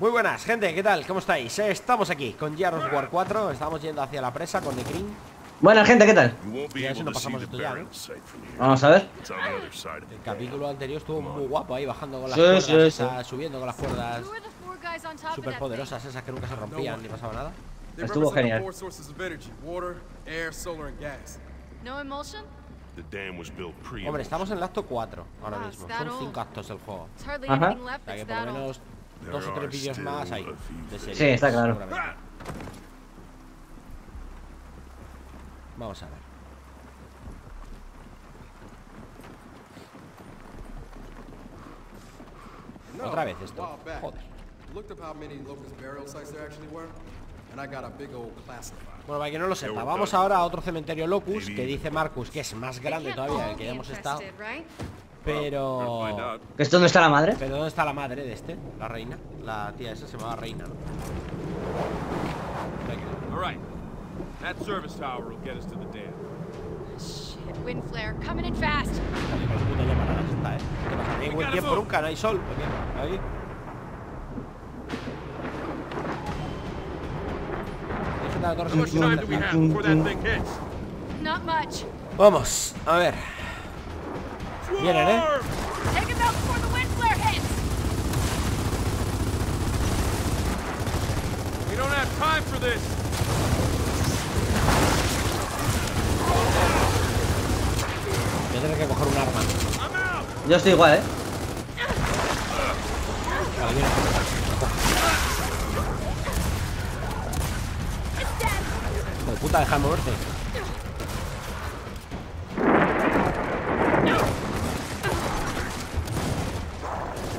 Muy buenas, gente, ¿qué tal? ¿Cómo estáis? Eh, Estamos aquí con Gears War 4 Estamos yendo hacia la presa con Necrin Buena gente, ¿qué tal? Ya, si no pasamos the esto ya. Vamos a ver. The El the capítulo anterior estuvo muy guapo ahí Bajando con las Sí, cuerdas sí, sí. esas, Subiendo con las cuerdas Who are the four guys on top of Super that poderosas esas que nunca se rompían ni pasaba nada Estuvo genial. the? The Hombre, estamos en el acto 4 ahora Wow, mismo Son old. 5 actos el juego Ajá. O sea que por lo menos dos o tres vídeos más hay de serie Sí, está claro. Vamos a ver Otra vez esto. Joder. I looked up how many locust burial sites there actually were, and I got a big old classified. Bueno, para que no lo sepa, vamos ahora a otro cementerio Locus que dice Marcus que es más grande todavía del que hemos estado? Pero ¿Que esto dónde está la madre? pero ¿dónde está la madre de este? La reina, la tía esa se llamaba reina, ¿no? All right. That service tower will get us to the dam. Shit, wind flare, coming in fast. Qué ¿eh? Vamos, a ver Vienen, ¿eh? Voy a tener que coger un arma I'm out. Yo estoy igual, ¿eh? Vale, puta, deja de moverte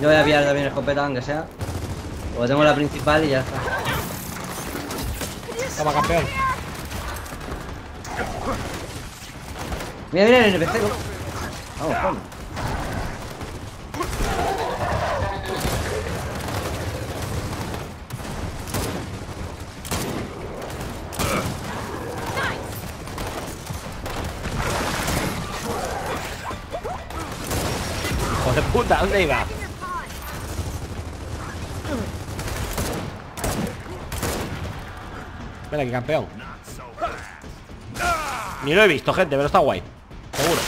Yo voy a pillar también escopeta, aunque sea. Porque tengo la principal y ya está. Toma, campeón Mira, mira el NPC. ¿no? Vamos, vamos. Hijo de puta, ¿dónde iba? Ven aquí, campeón. Ni lo he visto, gente, pero está guay. Seguro.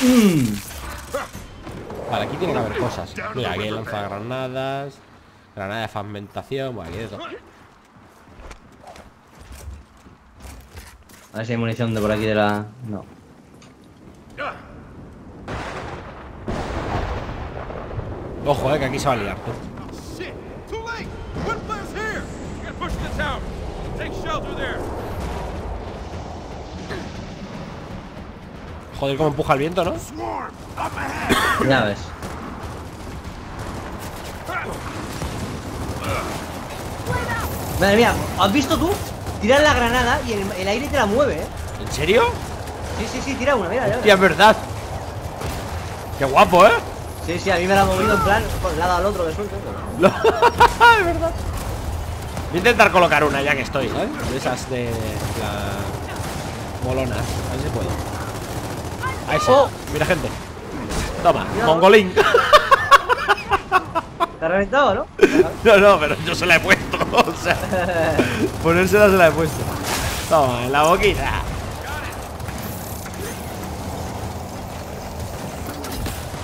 Vale, aquí tiene que haber cosas. Mira, aquí hay lanzagranadas Granada de fragmentación Bueno, aquí hay de todo. A ver si hay munición de por aquí de la. No. Ojo, eh, que aquí se va a liar tú. Joder, cómo empuja el viento, ¿no? Ya ves. Madre mía, ¿has visto tú? Tiras la granada y el, el aire te la mueve, ¿eh? ¿En serio? Sí, sí, sí, tira una, mira, mira. Hostia, es verdad Qué guapo, ¿eh? Sí, sí, a mí me la ha movido en plan, por el lado al otro de suelto. es verdad Voy a intentar colocar una ya que estoy, ¿sabes? De esas de la... Molonas A ver si puedo. Ahí sí. Oh. Mira, gente. Toma, mongolín. ¿Te ha reventado, no? No, no, pero yo se la he puesto O sea, ponérsela se la he puesto. Toma, en la boquita.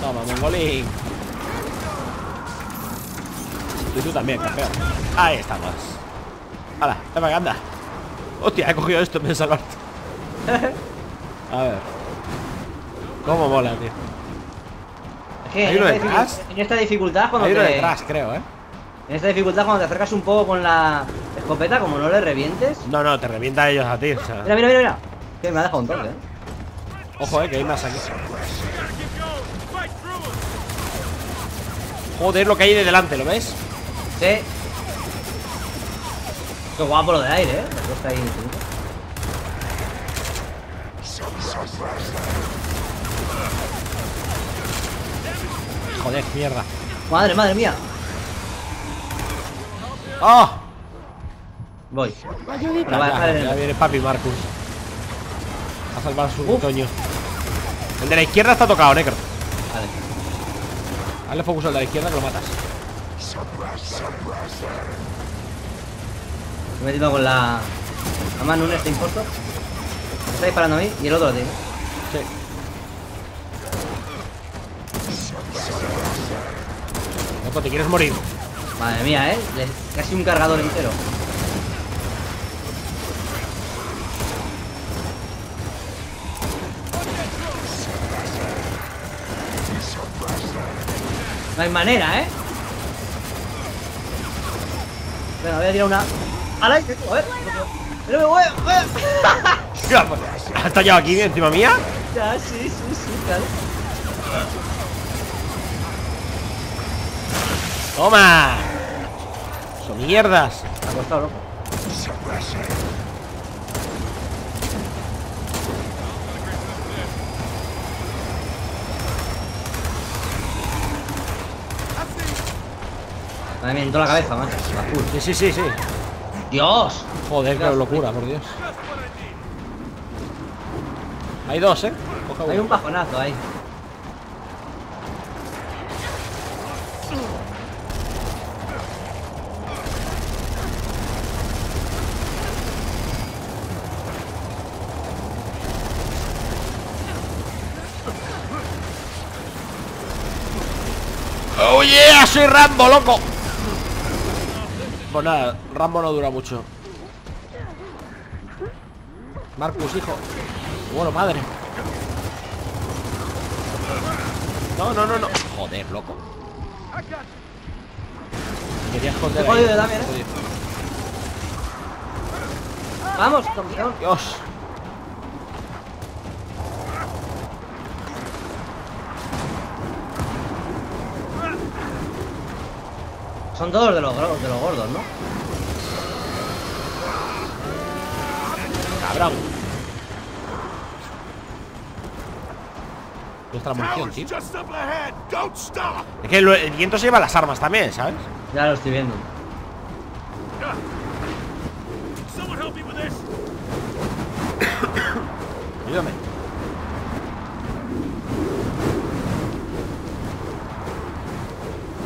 Toma, mongolín. Y tú también, campeón. Ahí estamos Hala, para acá, anda Hostia, he cogido esto en vez de salvarte A ver Cómo mola, tío Es que ¿Hay en uno esta, detrás? en esta dificultad cuando Hay uno te... detrás, creo, ¿eh? En esta dificultad cuando te acercas un poco con la escopeta, como no le revientes. No, no, te revienta ellos a ti o sea. Mira, mira, mira, mira. Que me ha dejado un toque, eh. Ojo, eh, que hay más aquí. Joder, lo que hay de delante, ¿lo ves? Sí. Qué guapo lo de aire, eh. Cuesta ahí. Joder, mierda Madre, madre mía. ¡Ah! Voy. Ya, La va a dejar en ya el- viene papi Marcus A salvar su Toño El de la izquierda está tocado, Necro Vale. Hazle focus al de la izquierda que lo matas Me he metido con la... La mano en este impuesto. Me está disparando a mí y el otro a ti. Sí. Loco, ¿te quieres morir? Madre mía, ¿eh? Casi un cargador entero. No hay manera, ¿eh? Venga, voy a tirar una... ¡Al aire! A ver. ¡No me voy! Pues, ¿Has estallado aquí encima mía? Ya, sí, sí, sí, claro. ¡Toma! Son mierdas. Me ha costado, loco. En toda la cabeza, macho. Sí, sí, sí, sí. ¡Dios! Joder, qué locura, por Dios. Hay dos, ¿eh? Hay un bajonazo ahí. ¡Oh yeah! ¡Soy Rambo, loco! Pues nada, Rambo no dura mucho. Marcus, hijo. Bueno, madre. No, no, no, no. Joder, loco. Quería esconder ahí. ¿eh? Vamos, campeón. Dios. Son todos de los, de los gordos, ¿no? Cabrón. ¿Dónde está la munición, tío? Es que el viento se lleva las armas también, ¿sabes? Ya lo estoy viendo.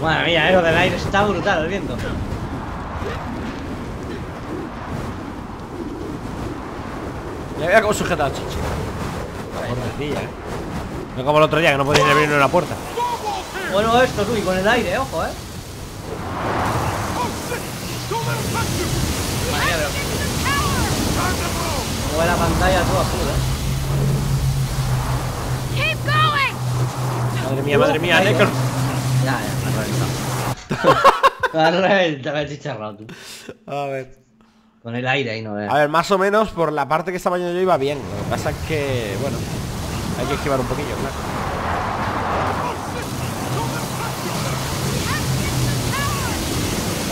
Madre mía, eh, lo del aire está brutal el viento. Ya vea cómo sujeta a Chichi. Pobrecilla, ¿eh? No como el otro día que no podía abrir una puerta. Bueno, esto tú y con el aire, ojo, eh. Madre mía, pero. La pantalla todo azul, eh. Madre mía, madre mía, Necro. Ya, ya, reventado. me ha reventado, me ha chicharrado tú. A ver. Con el aire ahí, no veas. A ver, más o menos por la parte que estaba yo yo iba bien. Lo que pasa es que, bueno, hay que esquivar un poquillo, claro.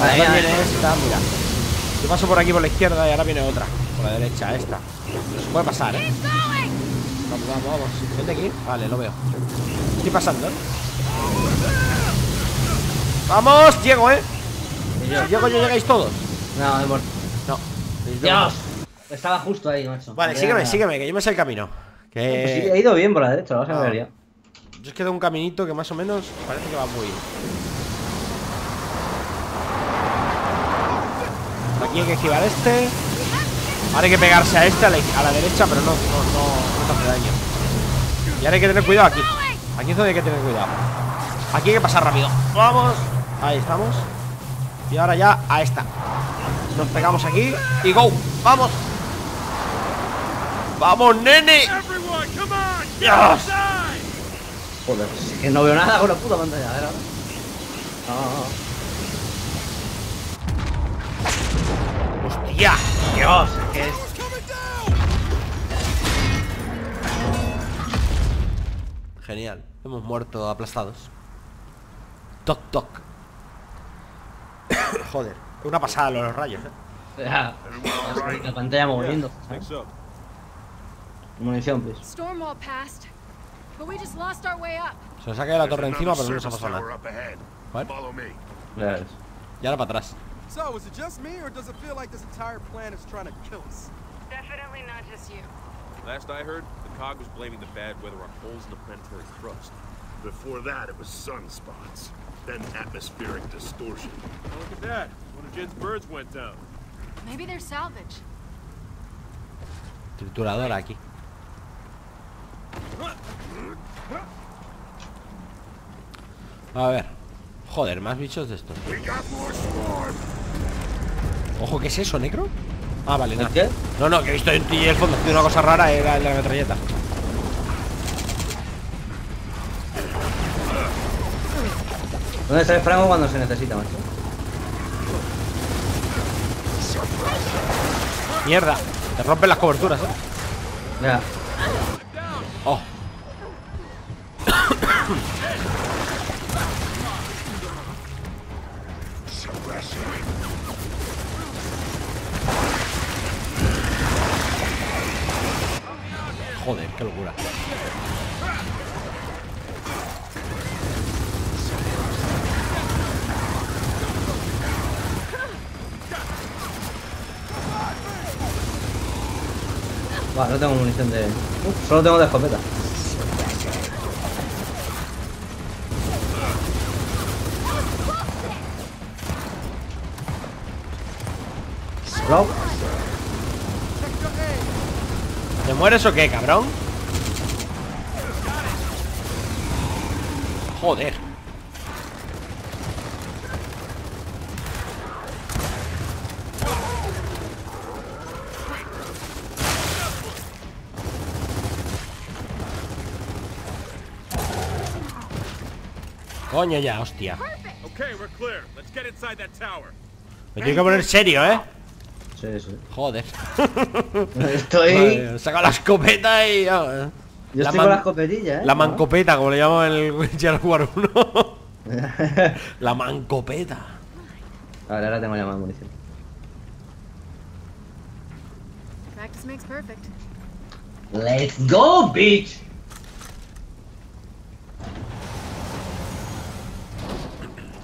Ahora viene esta, mira. Yo paso por aquí por la izquierda y ahora viene otra. Por la derecha, esta. Se puede pasar, ¿eh? Vamos, vamos, vamos. ¿Vente aquí? Vale, lo veo. Estoy pasando, ¿eh? ¡Vamos! Llego, ¿eh? Yo. Si llego yo, llegáis todos. No, he muerto. No. Dios. Estaba justo ahí, macho. Vale, sígueme, sígueme, que yo me sé el camino. Pues sí, Que... he ido bien por la derecha, lo vas a Ah. ver ya. Yo es que un caminito que más o menos parece que va muy bien. Aquí hay que esquivar este. Ahora hay que pegarse a este, a la, a la derecha, pero no, no, no, no te hace daño. Y ahora hay que tener cuidado aquí. Aquí es donde hay que tener cuidado. Aquí hay que pasar rápido. ¡Vamos! Ahí estamos. Y ahora ya a esta. Nos pegamos aquí y go. ¡Vamos! ¡Vamos, nene! Dios. Joder, es que no veo nada con la puta pantalla, a ver ahora. No, ¡Hostia! Dios, es que es. Genial. Hemos muerto aplastados. Toc, toc. Joder. Una pasada los rayos, eh. La pantalla moviendo. Munición, pues. Stormwall passed, but we just lost our way up. Se nos ha caído la torre encima, pero no nos ha pasado nada. me. Ya ves. Y ahora para atrás. So, is it just me, or does it feel like this entire plan is trying to kill us? Definitely not just you. Last I heard, the cog was blaming the bad weather on holes in the planetary crust. Before that, it was sunspots. Then atmospheric distortion. Oh, look at that. One of Jen's birds went down. Maybe they're salvage. Trituradora aquí. A ver. Joder, más bichos de estos. Ojo, ¿qué es eso, negro? Ah, vale, nada. qué? No, no, que he visto en ti el fondo de una cosa rara era la metralleta. ¿Dónde está el franco cuando se necesita, macho? Mierda. Te rompen las coberturas, eh. Ya. Oh. No tengo munición de. Uf, solo tengo de escopeta. Bro, ¿Te mueres o qué, cabrón? Joder. Coño ya, hostia. Me tengo que poner serio, ¿eh? Sí, sí. Joder. Estoy. Vale, saca la escopeta y... ah, Yo la estoy man- con la escopetilla, eh. La mancopeta, como le llaman en el of War 1. la mancopeta. Vale, ahora tengo ya más munición. Practice makes perfect. Let's go, bitch.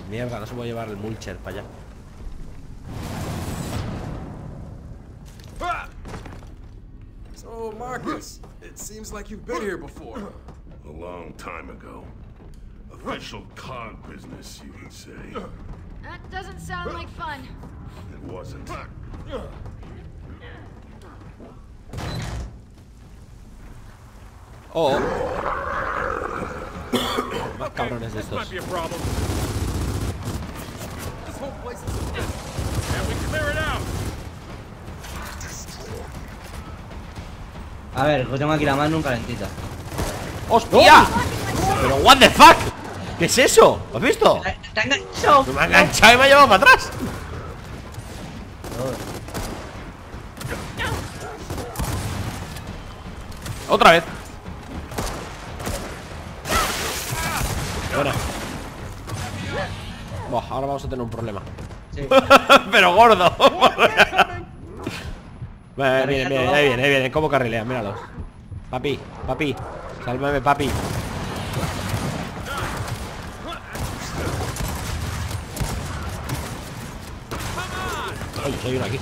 Mierda, no se puede llevar el mulcher para allá. So, Marcus, it seems like you've been here before. A long time ago. Official cog business, you could say. That doesn't sound like fun. It wasn't. Oh. Más cabrones de This estos. A ver, yo tengo aquí la mano calentita. ¡Hostia! Pero what the fuck? ¿Qué es eso? ¿Lo has visto? ¡Te ha enganchado! Me ha enganchado y me ha llevado para atrás. Otra vez. Bueno. Buah, ahora vamos a tener un problema. Sí. Pero gordo. Vale, viene, viene, ahí viene, ahí viene. ¿Cómo carrilean? Míralos. Papi, papi. Sálvame, papi. Oye, soy uno aquí.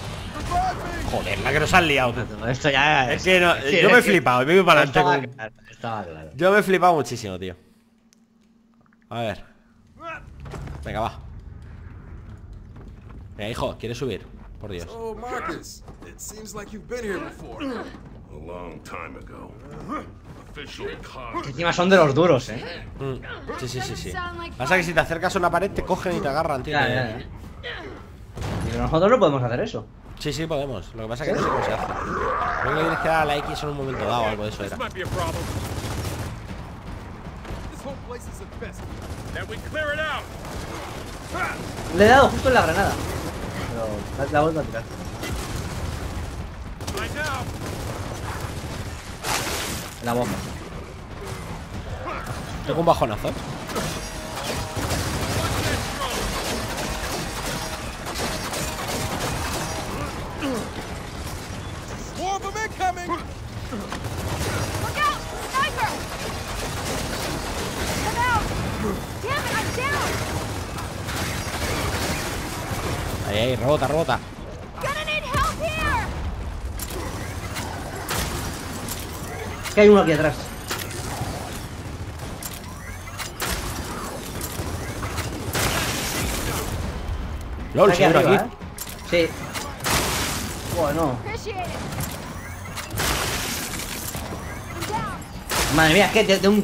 Joder, la que nos han liado. Esto ya Es que no, yo me he flipado, me para adelante. Con- claro, estaba claro. Yo me he flipado muchísimo, tío. A ver. Venga, va. Venga, hijo, ¿quieres subir? Por Dios. So, Marcus, it seems like you've been here before. A long time ago. Que Encima son de los duros, eh. Mm, Sí, sí, sí, sí. Pasa que si te acercas a una pared te cogen y te agarran, tío. Ya, ya, ya. Pero nosotros no podemos hacer eso. Sí, sí, podemos. Lo que pasa es que no sé cómo se hace. Creo que tienes que dar a la X en un momento dado o algo de eso era. Le he dado justo en la granada. Pero la, la vuelvo a tirar. Right now. En la bomba. Tengo un bajonazo. More of them incoming! Look out! Sniper! Come out! Damn it, I'm down! Ahí, ahí, rebota, rebota. Que hay uno aquí atrás. LOL, Está seguro arriba, aquí. ¿eh? Sí. Bueno. Madre mía, es que de, de un.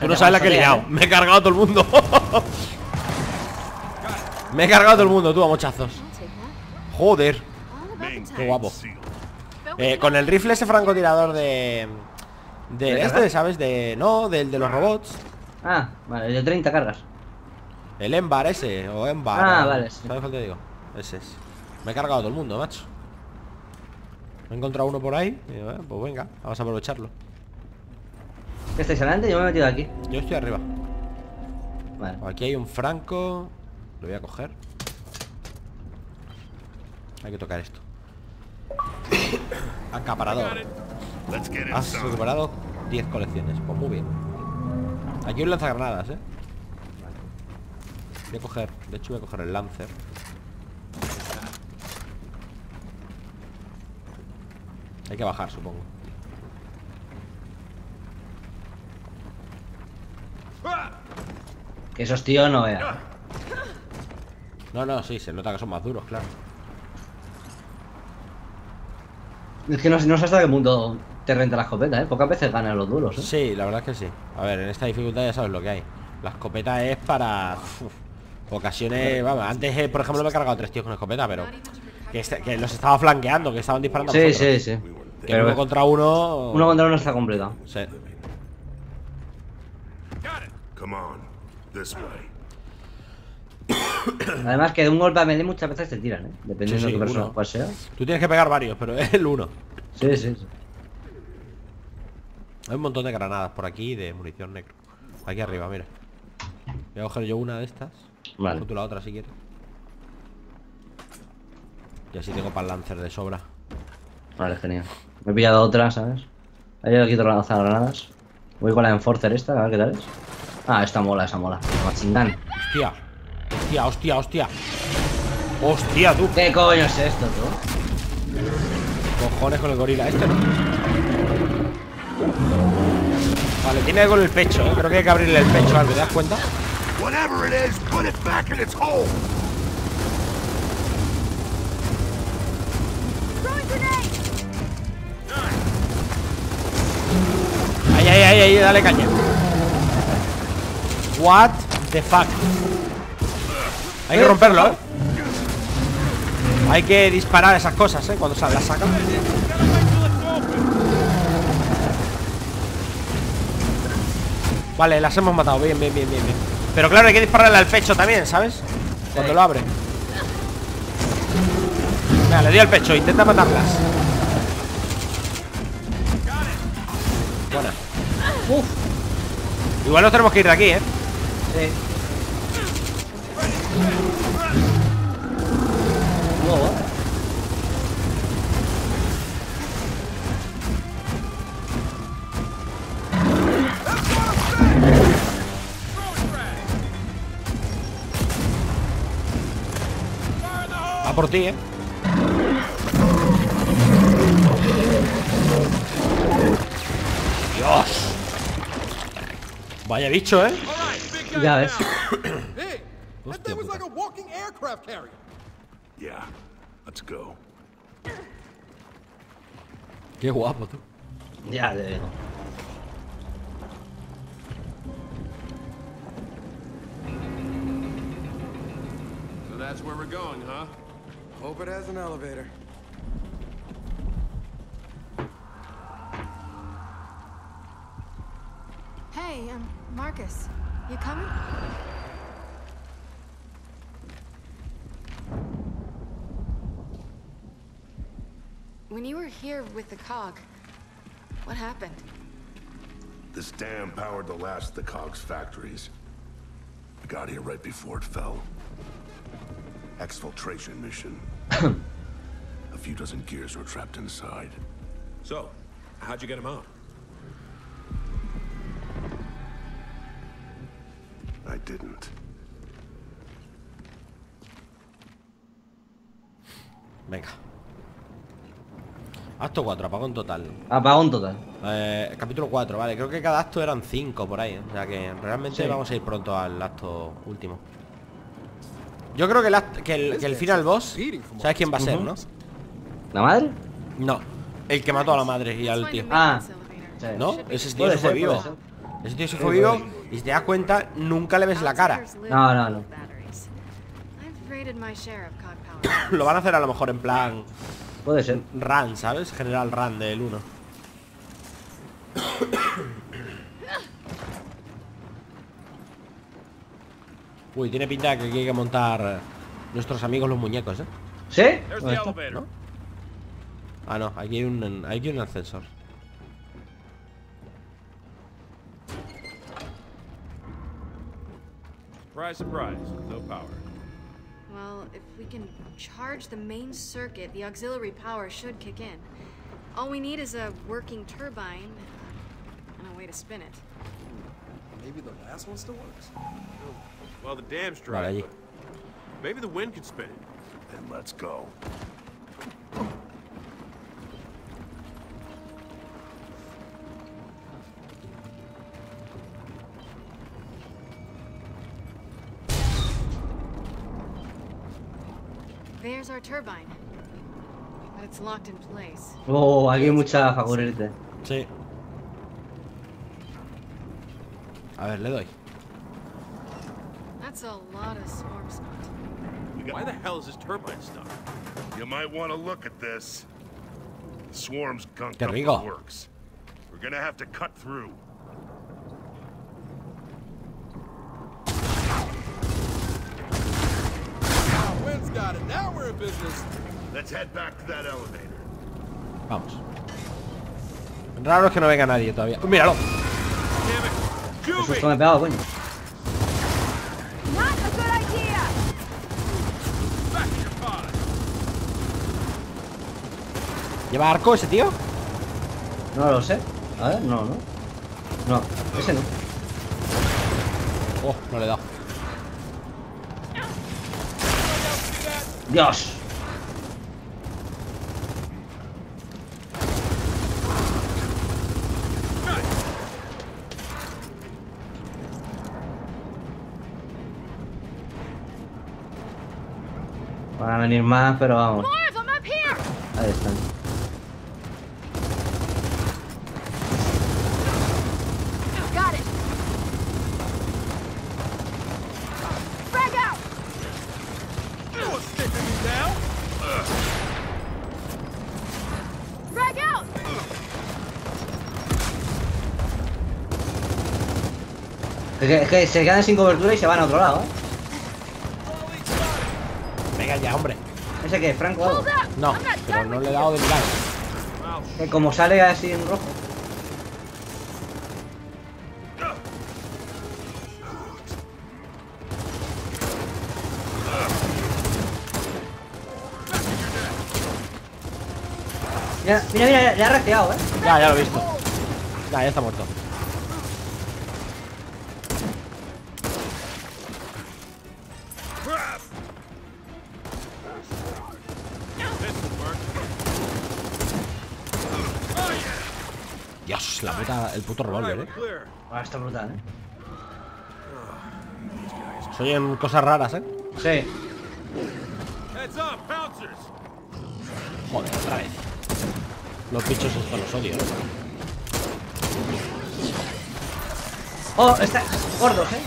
Tú no sabes la que he liado. Me he cargado a todo el mundo. Me he cargado a todo el mundo, tú, a mochazos. Joder. Qué guapo. Eh, con el rifle ese francotirador de... De ¿De este? ¿sabes? De... No, del de los robots. Ah, vale, de 30 cargas. El Embar ese, o Embar. Ah, o- vale, sí. ¿Sabes cuál te digo? Ese es. Me he cargado a todo el mundo, macho. Me he encontrado uno por ahí. y eh, pues venga, vamos a aprovecharlo. ¿Qué estáis adelante? Yo me he metido aquí. Yo estoy arriba. Vale. Aquí hay un franco. Lo voy a coger. Hay que tocar esto. Acaparador. Has recuperado 10 colecciones. Pues muy bien. Aquí hay un lanzagranadas, ¿eh? Voy a coger, de hecho voy a coger el lancer. Hay que bajar, supongo. Que esos tíos no vean. No, no, sí, se nota que son más duros, claro. Es que no, no sé hasta qué punto te renta la escopeta, ¿eh? Pocas veces ganan los duros, ¿eh? Sí, la verdad es que sí. A ver, en esta dificultad ya sabes lo que hay. La escopeta es para uf, ocasiones. Vamos, antes, eh, por ejemplo, me he cargado tres tíos con escopeta, pero que, este- que los estaba flanqueando, que estaban disparando. a Sí, vosotros. sí, sí. Que Pero uno contra uno. uno contra uno está completo. Sí. Come on. This way. Además que de un golpe a melee muchas veces te tiran, ¿eh? Dependiendo Sí, sí, de tu persona cuál sea. Tú tienes que pegar varios, pero es el uno. Sí, sí, sí. Hay un montón de granadas por aquí de munición negro. Aquí arriba, mira. Voy a coger yo una de estas. Vale. Coge tú la otra si quieres. Y así tengo para el lancer de sobra. Vale, genial. Me he pillado otra, ¿sabes? Ahí aquí quito las granadas. Voy con la Enforcer esta, a ver qué tal es. Ah, esta mola, esa mola. Machingán. Hostia. Hostia, hostia, hostia. Hostia, tú. ¿Qué coño es esto, tú? Cojones con el gorila. Este no. Vale, tiene algo en el pecho, ¿eh? Creo que hay que abrirle el pecho algo, ¿te das cuenta? Whatever it is, put it back in its hole. Throwing grenade. Ahí, ahí, ahí, ahí, dale caña. What the fuck. Hay que romperlo, ¿eh? Hay que disparar esas cosas, ¿eh? Cuando se las sacan. Vale, las hemos matado. Bien, bien, bien, bien, bien. Pero claro, hay que dispararle al pecho también, ¿sabes? Cuando lo abre. Venga, le doy al pecho. Intenta matarlas. Buena. Uf. Igual nos tenemos que ir de aquí, ¿eh? Sí. Por ti, ¿eh? Dios. Vaya bicho, ¿eh? Ya ves. down. Hey, that Hostia thing was puta. like a walking aircraft carrier. Yeah. Let's go. Qué guapo, tú. Ya te digo. So that's where we're going, huh? Hope it has an elevator. Hey, um, Marcus, you coming? When you were here with the cog, what happened? This dam powered the last of the COGS factories. We got here right before it fell. Exfiltration mission. A few dozen gears were trapped inside. So, how'd you get him out? I didn't. Venga. Acto 4, apagón total. Apagón total. Eh, capítulo 4, vale. Creo que cada acto eran 5 por ahí. O sea que realmente Sí. vamos a ir pronto al acto último. Yo creo que el, act- que el, que el final boss, ¿sabes quién va a ser, no? ¿La madre? No, el que mató a la madre y al tío. a Ah. ¿No? Ese tío se fue vivo. Ese tío se fue vivo y si te das cuenta, nunca le ves la cara. No, no, no. Lo van a hacer a lo mejor en plan Puede ser. run, ¿sabes? General run del 1. Uy, tiene pinta que aquí hay que montar nuestros amigos los muñecos, ¿eh? ¿Sí? There's ¿Dónde the está? elevator. Ah, no, aquí hay un, aquí hay un ascensor. Surprise, surprise. No power. Well, if we can charge the main circuit, the auxiliary power should kick in. All we need is a working turbine and a way to spin it. Maybe the last one still works. Well, the dam's dry. allí. Eh? Maybe the wind could spin it. Then let's go. There's our turbine. But it's locked in place. Oh, aquí hay mucha favorita. Sí. A ver, le doy. That's a lot of swarm snot. We got- Why the hell is this turbine stuck? You might want to look at this. The swarm's gunked Qué up rico. the works. We're gonna have to cut through. Ah, wind's got it. Now we're in business. Let's head back to that elevator. Vamos. Raro es que no venga nadie todavía. Míralo. Damn it! Qué Juby! susto me coño. ¿Lleva arco ese tío? No lo sé. A ver, no, no. No, ese no. Oh, no le he dado. Dios. Van a venir más, pero vamos. Ahí están. Es que, es que se quedan sin cobertura y se van a otro lado, ¿eh? Venga ya, hombre. ¿Ese qué? ¿Franco o algo? Hold up! No, pero no le he dado de mirar. Que como sale así en rojo. Mira, mira, mira, le ha rastreado, eh. Ya, ya lo he visto. Ya, ya está muerto. La el puto revólver, eh. Ah, está brutal, eh. Se oyen cosas raras, eh. Sí. Heads up, pouncers! Joder, otra vez. Los bichos estos los odio. Oh, está gordos, eh.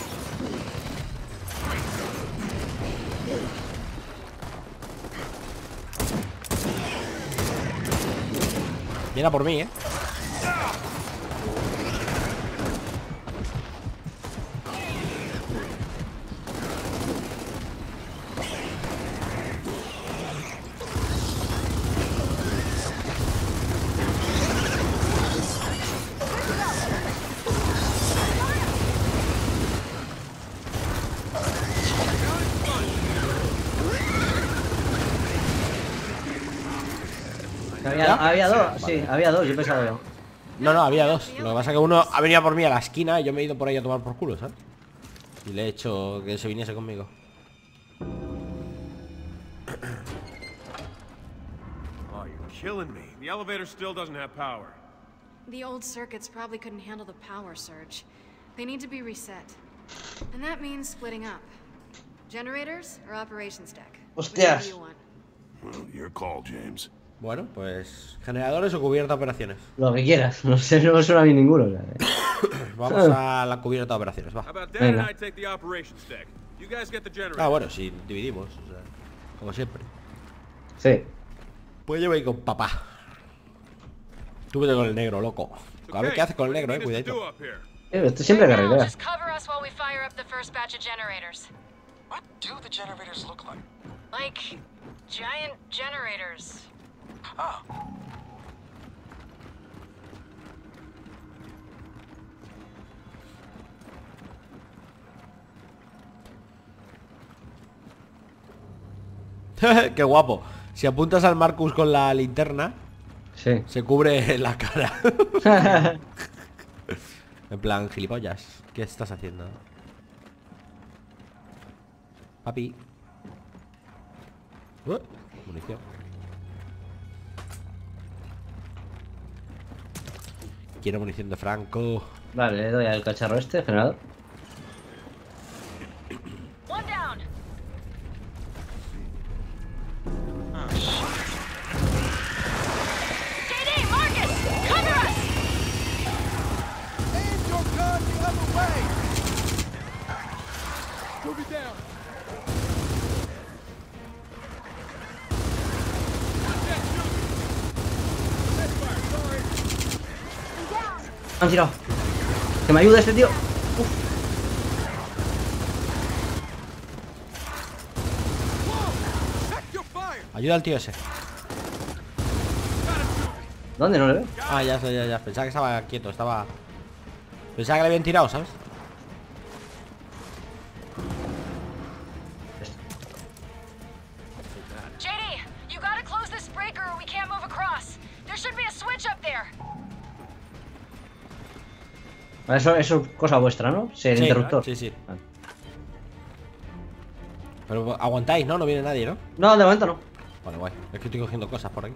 Viene a por mí, eh. Había sí, había dos, yo he pensado yo. No, no, había dos. Lo que pasa es que uno ha venido por mí a la esquina y yo me he ido por ahí a tomar por culo, ¿sabes? Y le he hecho que se viniese conmigo. Oh, you're killing me. The elevator still doesn't have power. The old circuits probably couldn't handle the power surge. They need to be reset. And that means splitting up. Generators or operations deck? Whichever Hostias. you want. Well, your call, James. Bueno, pues generadores o cubierta de operaciones. Lo que quieras. No sé, no me suena a mí ninguno. o sea, eh. Vamos a la cubierta de operaciones, va. Venga. Ah, bueno, si dividimos, o sea, como siempre. Sí. Pues yo voy con papá. Tú vete con el negro, loco. A ver qué hace con el negro, eh, cuidadito. Eh, Esto siempre carretera. What do the generators look like? Like giant generators. Oh, Qué guapo. Si apuntas al Marcus con la linterna, Sí. se cubre la cara. en plan, gilipollas. ¿Qué estás haciendo? Papi. Uh, munición. Quiero munición de Franco. Vale, le doy al cacharro este, generador. Que me ayude este tío. Ayuda al tío ese. ¿Dónde no le veo? Ah, ya, ya, ya. Pensaba que estaba quieto, estaba... Pensaba que le habían tirado, ¿sabes? Eso, eso es cosa vuestra, ¿no? Sí, el Sí, interruptor. sí, sí. Vale. Pero aguantáis, ¿no? No viene nadie, ¿no? No, de momento no. Vale, guay. Es que estoy cogiendo cosas por aquí.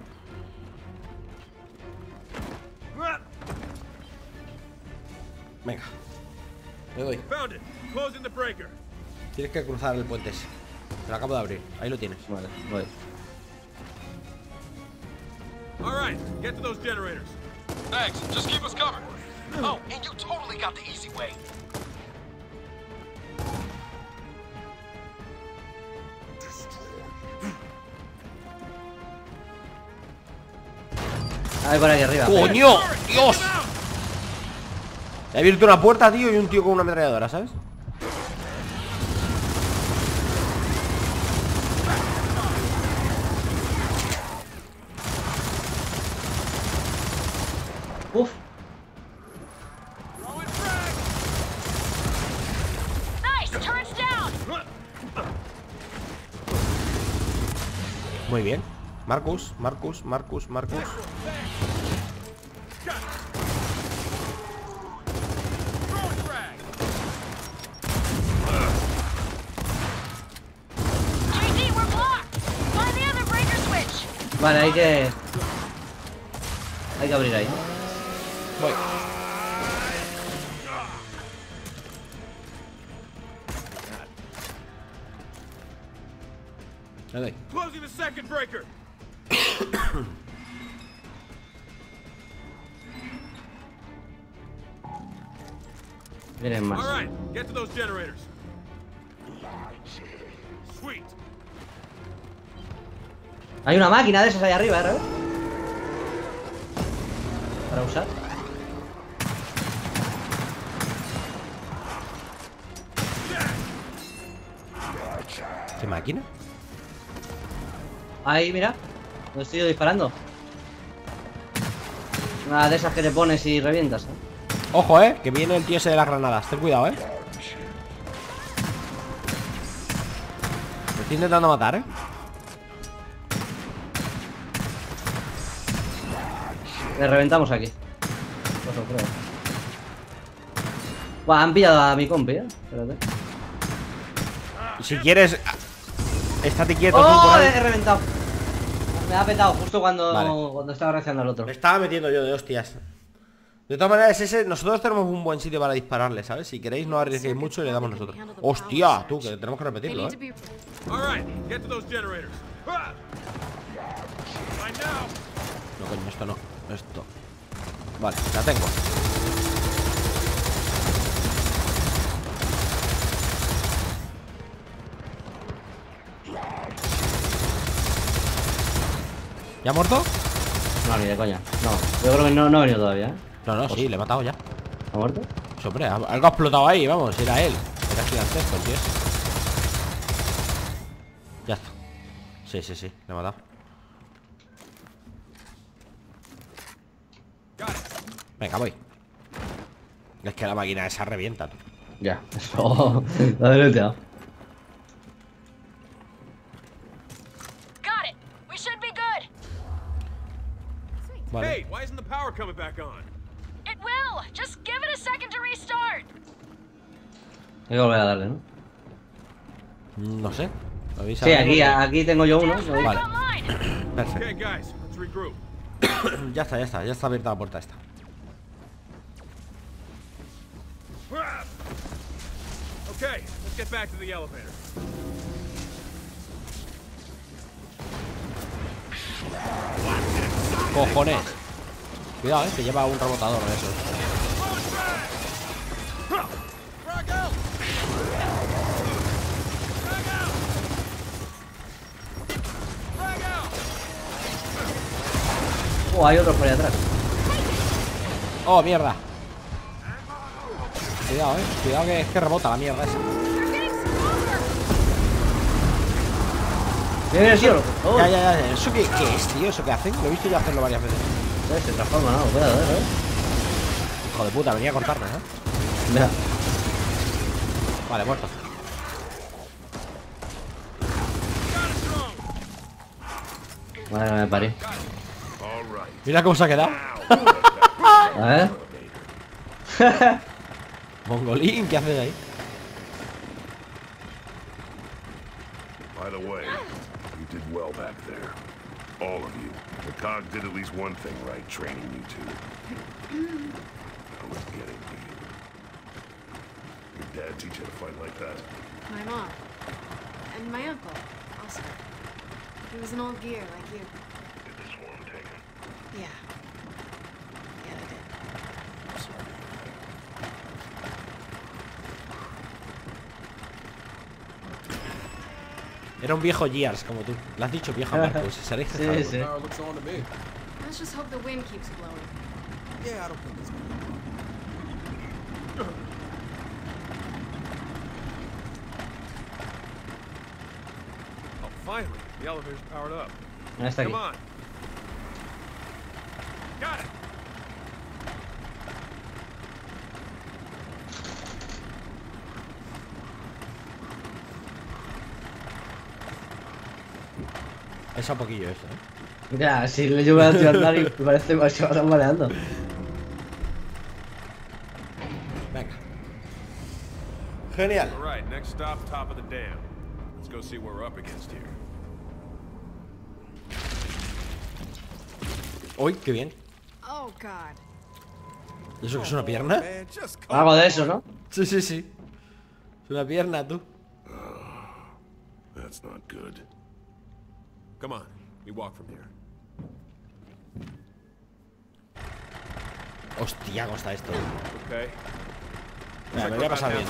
Venga. Le doy. Found it. Closing the breaker. Tienes que cruzar el puente ese. Te lo acabo de abrir. Ahí lo tienes. Vale, voy. All right, get to those generators. thanks. Just keep us covered. Oh, and you totally got the easy way. Ahí por aquí arriba. ¡Coño! ¡Dios! He abierto una puerta, tío, y un tío con una ametralladora, ¿sabes? Marcus, Marcus, Marcus, Marcus. Vale, hay que. Hay que abrir ahí. Voy. Le doy. Closing the second breaker. Vienen más. All right, get to those generators. Sweet. Hay una máquina de esas ahí arriba, ¿eh? Para usar. ¿Qué máquina? Ahí, mira. Lo estoy disparando. Una de esas que te pones y revientas. ¿eh? Ojo, eh, que viene el tío ese de las granadas. Ten cuidado, eh. Me estoy intentando matar, eh. Le reventamos aquí. Pues lo creo. Buah, han pillado a mi compi, eh. Espérate. Si quieres. Estate quieto, ¡Oh! He reventado. Me ha petado justo cuando, Vale. cuando estaba reaccionando al otro. Me estaba metiendo yo de hostias. De todas maneras, ese, nosotros tenemos un buen sitio para dispararle, ¿sabes? Si queréis, no arriesguéis mucho y le damos nosotros. ¡Hostia! Tú, que tenemos que repetirlo, ¿eh? By now, esto no. Esto. Vale, la tengo. ¿Ya ha muerto? No, ni de coña. No, yo creo que no, no ha venido todavía, ¿eh? No, no, sí, le he matado ya. ¿Ha muerto? Sí, hombre, algo ha explotado ahí, vamos, era él. Era gigantesco, el tío. Ya está. Sí, sí, sí, le he matado. Venga, voy. Es que la máquina esa revienta, tú. Ya. Lo he Vale. Hey, why isn't the power coming back on? It will. Just give it a second to restart. Hay que volver a darle, ¿no? No sé. Avisa Sí, aquí, aquí tengo yo uno. Back Vale. Perfecto. Okay, guys, let's regroup. Ya está, ya está, ya está abierta la puerta esta. Okay, let's get back to the elevator. Cojones. Cuidado, eh, que lleva un rebotador de esos. Oh, hay otro por ahí atrás. Oh, mierda. Cuidado, eh. Cuidado que es que rebota la mierda esa. Viene el cielo. Ya, ya, ya. ¿Eso qué, qué es, tío? ¿Eso qué hacen? Lo he visto yo hacerlo varias veces. eh, se transforma, no, cuidado, eh. Hijo de puta, venía a cortarnos, ¿eh? Mira. Vale, muerto. Madre mía, me right. Mira cómo se ha quedado. A ver. Mongolín, ¿qué haces ahí? By the way, All of you. The cog did at least one thing right, training you two. Was getting to you. Your dad teach you to fight like that? My mom. And my uncle, also. He was an old gear like you. Did the swarm take him? Yeah, Era un viejo Gears como tú. Lo has dicho viejo Marcus. Seréis Sí, jefados. sí. Power looks on to me. Let's just hope the wind keeps blowing. Yeah, I don't think it's gonna. Oh, finally, the elevator's powered up. Mira, está aquí. Pesa un poquillo eso, ¿eh? Ya, si le llevo a andar y parece que se va tambaleando. Venga. Genial. Next stop, top of the dam. Let's go see what we're up against here. Uy, qué bien. Oh, God. ¿Y eso que es una pierna? Calm Algo de eso, ¿no? Sí, sí, sí. Es una pierna, tú. That's not good. Come on, we walk from here. Hostia, ¿cómo está esto? Okay. Venga, me voy a pasar bien.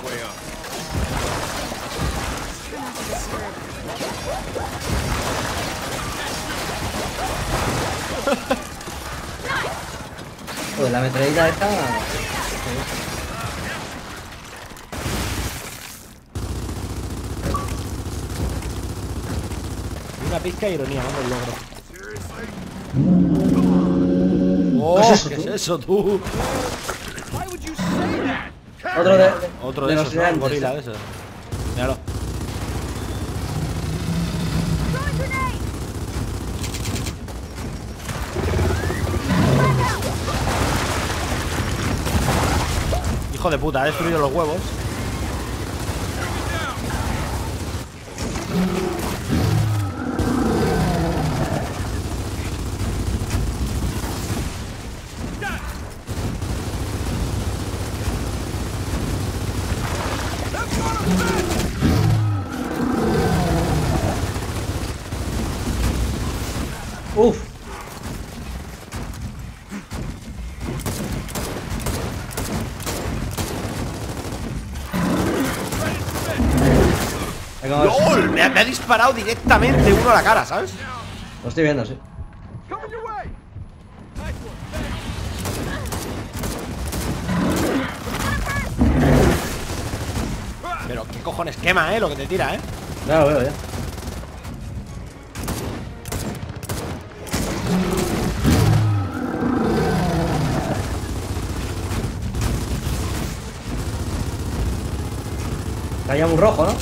Joder, la metralleta esta. Una pizca de ironía, vamos, logro. ¡Oh! ¿Qué es eso, ¿Qué tú? es eso, tú? Otro de. Otro de, los esos, ¿no? de Un gorila de esos. Míralo. Hijo de puta, ha destruido los huevos. Uf. Tengo- ¡Lol! Me ha, me ha disparado directamente uno a la cara, ¿sabes? Lo estoy viendo, sí. Pero qué cojones quema, ¿eh? Lo que te tira, ¿eh? Ya lo veo, ya. Caía un rojo, ¿no?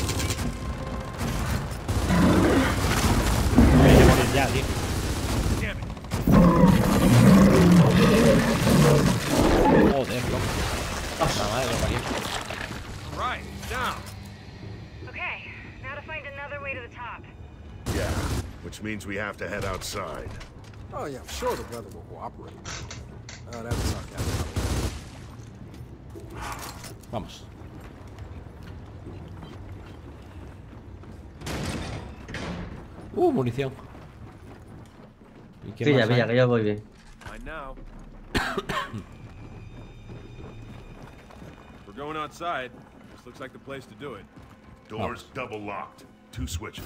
Outside. Oh yeah, I'm sure the weather will cooperate. Oh, that was sarcasm. Vamos. Uh, munición. ¿Y qué Pilla, más pilla, hay? que yo voy bien. I know. We're going outside. This looks like the place to do it. Doors double locked. Two switches.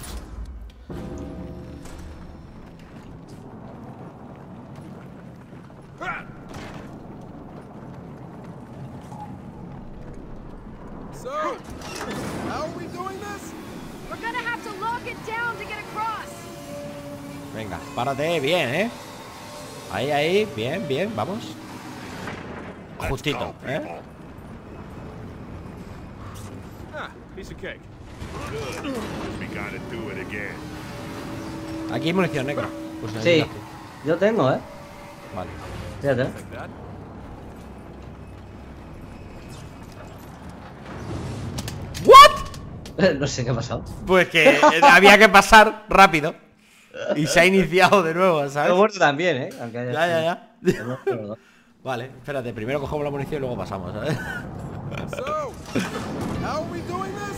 Párate, bien, ¿eh? Ahí, ahí, bien, bien, vamos. Justito, ¿eh? Aquí hay munición negro. Pues Sí, yo tengo, ¿eh? Vale. Fíjate. ¿What? No sé qué ha pasado. Pues que eh, había que pasar rápido. Y se ha iniciado de nuevo, He ¿sabes? muerto también, ¿eh? Aunque haya Ya, ya, ya. Vale, espérate, primero cogemos la munición y luego pasamos, ¿sabes?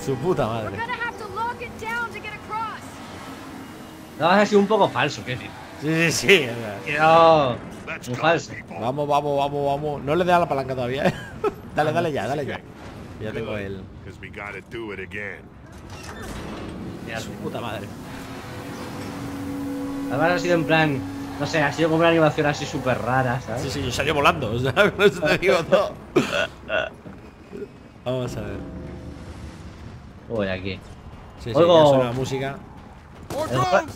Su puta madre. gonna have to lock it down to get across. No, ha sido un poco falso, ¿qué decir? Sí, sí, sí. o sea, No, Let's muy falso. Vamos, vamos, vamos, vamos. No le dé a la palanca todavía, ¿eh? Dale, dale ya, dale ya. Ya tengo el. Because we gotta do it again. Su puta madre. Además ha sido en plan, no sé, ha sido como una animación así súper rara, Sí, ¿sabes? sí, salió volando, o sea, con eso te digo todo. Vamos a ver. Uy, aquí. Sí, sí, Oigo- ya suena la música. More El- drones!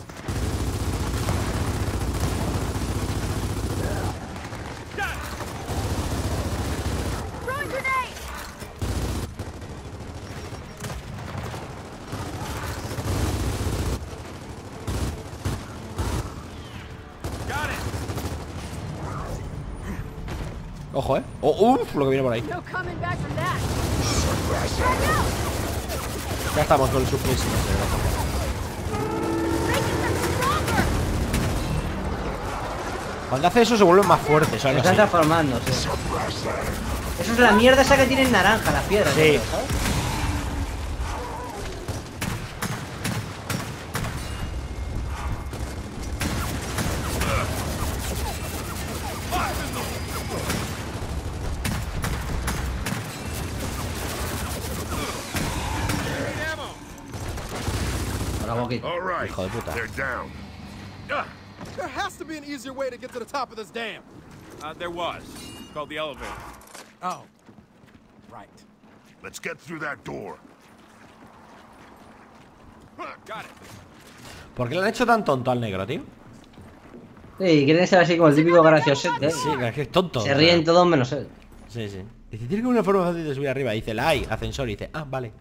Throwing grenade. Got it. Ojo, eh. Oh, uf, lo que viene por ahí. No coming back from that. Frag out. Ya estamos con el surprise. Cuando hace eso se vuelven más fuertes, o Se están transformando, sí. Eso es la mierda esa que tiene en naranja, las piedras. Sí. Ahora Boqui. All right. Hijo de puta. They're down. There has to be an easier way to get to the top of this dam. uh, there was. It's called the elevator. Oh, right. Let's get through that door. Got it. ¿Por qué le han hecho tan tonto al negro, tío? Sí, quieren ser así como el típico graciosete. ¿eh? Sí, es que es tonto. Se ríen todos menos él. Sí, sí. Dice, tiene que una forma fácil de subir arriba. Dice, la hay, ascensor. Y dice, ah, vale.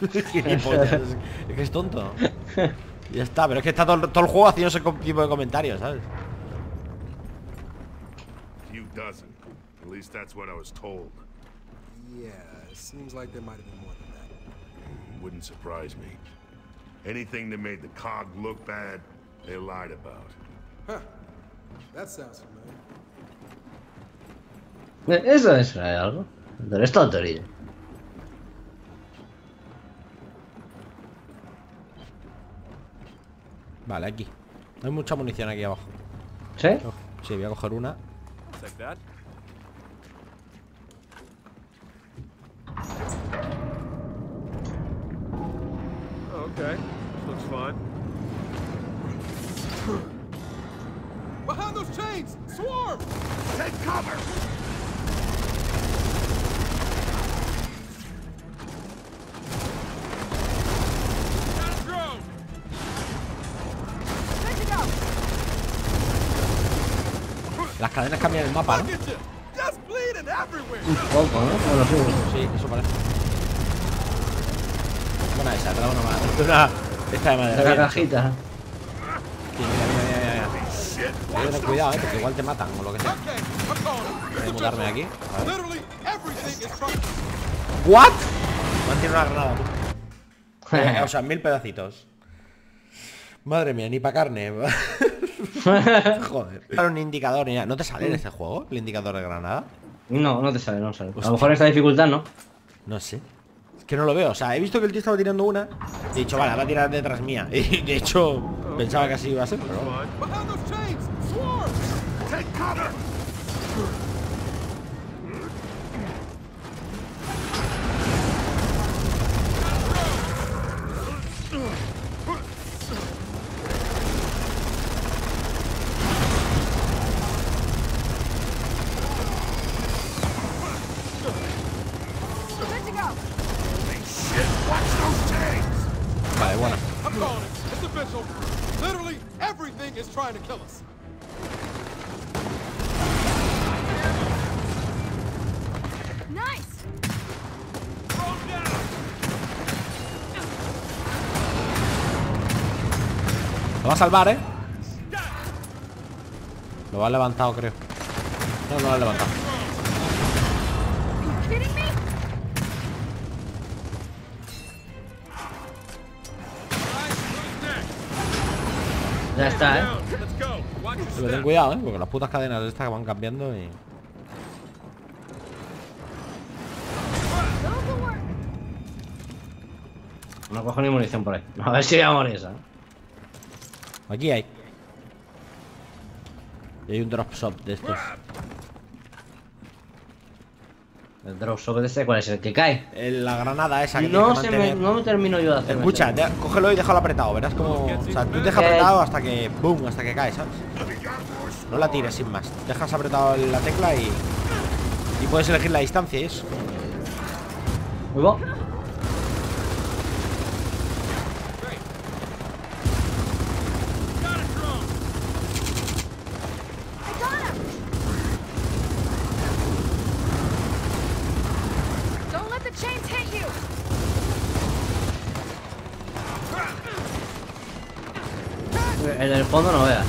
Es que es tonto. Ya está, pero es que está todo, todo el juego haciendo ese tipo de comentarios, ¿sabes? Few dozen. At least that's what I was told. Yeah, it seems like there might have been more than that. Wouldn't surprise me. Anything that made the cog look bad, they lied about. Huh. That sounds familiar. Eh, Eso es algo. Pero es tontería. Vale, aquí. Hay mucha munición aquí abajo. ¿Sí? Sí, voy a coger una. Okay, looks fun. Behind those chains! Swarm! Take cover! Las cadenas cambian el mapa, ¿no? Un poco, ¿no? Bueno, sí, bueno. Sí, eso parece. Buena esa, trae una más. Una. Esta de madera. La cajita. Sí, mira, mira, mira, mira. Hay que tener cuidado, eh, porque igual te matan o lo que sea. Voy a mudarme aquí. A ver. ¿What? Me han tirado una granada, tú. O sea, mil pedacitos. Madre mía, ni para carne. Joder. Claro, un indicador ni nada. ¿No te sale en este juego el indicador de granada? No, no te sale, no sale. A lo mejor en esta dificultad, ¿no? No sé. Es que no lo veo. O sea, he visto que el tío estaba tirando una. Y he dicho, vale, va a tirar detrás mía. Y de hecho, pensaba que así iba a ser, pero. Salvar, ¿eh? Lo ha levantado, creo. No, no lo ha levantado. Ya está, ¿eh? Pero ten cuidado, ¿eh? Porque las putas cadenas estas van cambiando y... No cojo ni munición por ahí. A ver si voy a morir esa. Aquí hay. Y hay un drop shop de estos. El drop shop de este, ¿cuál es? ¿El que cae? El- La granada esa que No, se me, no me termino yo de hacer. Escucha, cógelo y déjalo apretado, verás como... O sea, tú deja Eh. apretado hasta que... ¡Boom! Hasta que cae, ¿sabes? No la tires sin más. Dejas apretado la tecla y... Y puedes elegir la distancia y eso. Muy bon. Got a drone! I got him. Don't let the chains hit you! El del fondo no veas.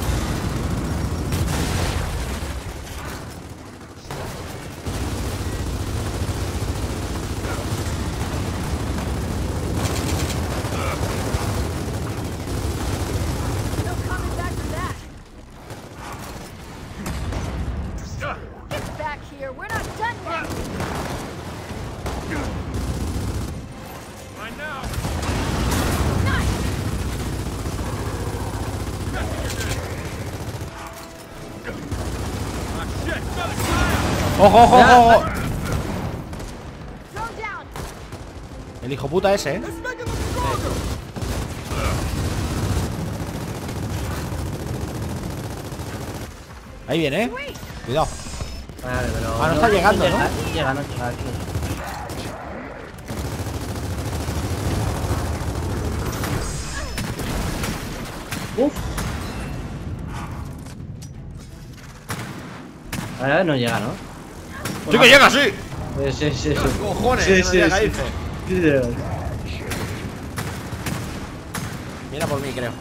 No coming back from that. Get back here. We're not done yet. Right now! Nice. Ah, shit! Another guy! ¡Ojo, ojo, ojo! El hijo puta ese, ¿eh? Ahí viene, ¿eh? Cuidado. Vale, pero. Ah, no está llegando, llega, ¿no? Llega, no llega aquí. Uf. A ver, no llega, ¿no? ¡Sí que llega, sí! Sí, sí, sí. ¡Cojones! Sí, no sí, llega, sí. Mira por mí, creo.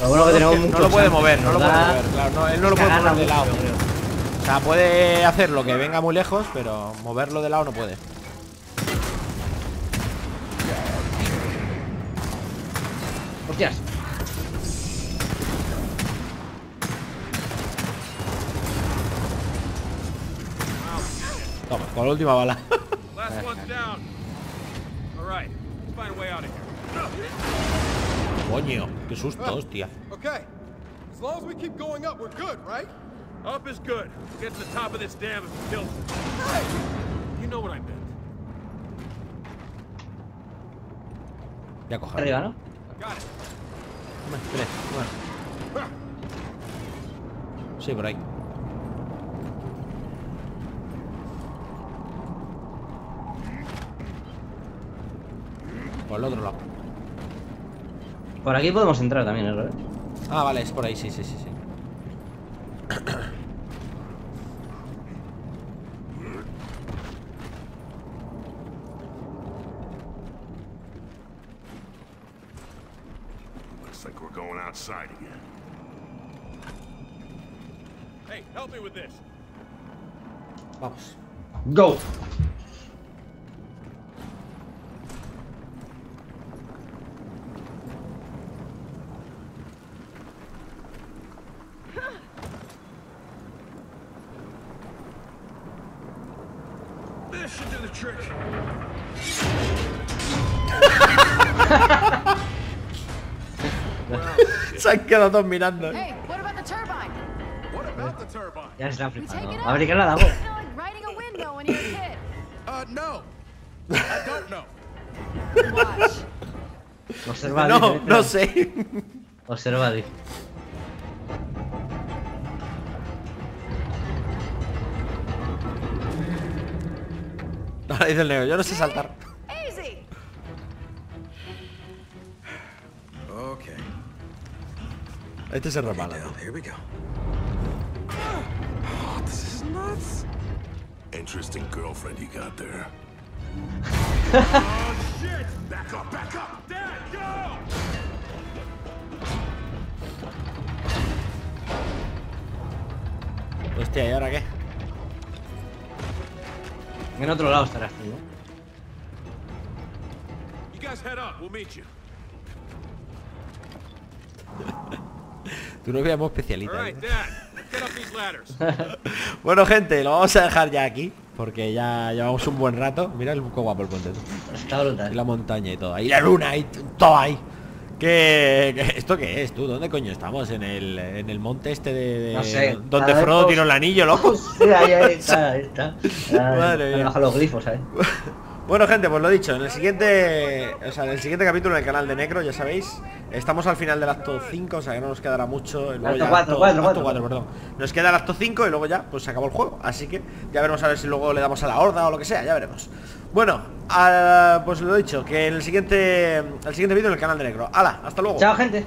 Lo bueno que tenemos Que mucho no lo puede chance, mover, no lo puede mover. Claro, no, él no lo puede mover de lado. creo. O sea, puede hacer lo que venga muy lejos, pero moverlo de lado no puede. Con la última bala. Last one's down. Alright, let's find a way out of here. Coño, qué susto, hostia. Okay. As long as we keep going up, we're good, right? Up is good. Get to the top of this dam and kill them. Hey! You know what I meant. Ya coger. Arriba, ¿no? Got it. Tres, bueno. Sí, por ahí. Por el otro lado. Por aquí podemos entrar también, ¿eh? Ah, vale, es por ahí, sí, sí, sí, sí. Looks like Se han quedado todos mirando. Hey, what about the turbine? What about the turbine? Ya se flipando. it A ver, ¿qué le damos? I feel like riding a windmill when you're a kid. Uh, no. I don't know. Watch. Observa. No, dice, no sé. Observa, dice. Ahora dice el negro, yo no sé saltar. Este se remala. Down. Here we go. Oh, this is nuts. Interesting girlfriend you got there. Oh shit! Back up! Back up! Dad, go! Hostia, ¿y ahora qué? En otro lado estarás tú, ¿no? You guys head up. We'll meet you. Tu novia es muy especialita. ¿eh? Bueno, gente, lo vamos a dejar ya aquí. Porque ya llevamos un buen rato. Mira el qué guapo el puente. Está Y brutal. la montaña y todo. Y la luna y todo ahí. ¿Qué, qué- esto qué es, tú? ¿Dónde coño estamos? ¿En el, en el monte este de... de- No sé. Donde Frodo tiró el anillo, loco. Sí, ahí, ahí está, ahí está. Madre Ahí mía. los glifos, ¿eh? Bueno, gente, pues lo dicho, en el siguiente, o sea, en el siguiente capítulo del canal de Necro, ya sabéis, estamos al final del acto 5, o sea que no nos quedará mucho. y luego Acto ya cuatro, cuatro, acto cuatro. cuatro, perdón. Nos queda el acto 5 y luego ya, pues se acabó el juego. Así que ya veremos a ver si luego le damos a la horda o lo que sea, ya veremos. Bueno, ah, pues lo dicho, que en el siguiente, el siguiente vídeo en el canal de Necro. ¡Hala! ¡Hasta luego! Chao, gente.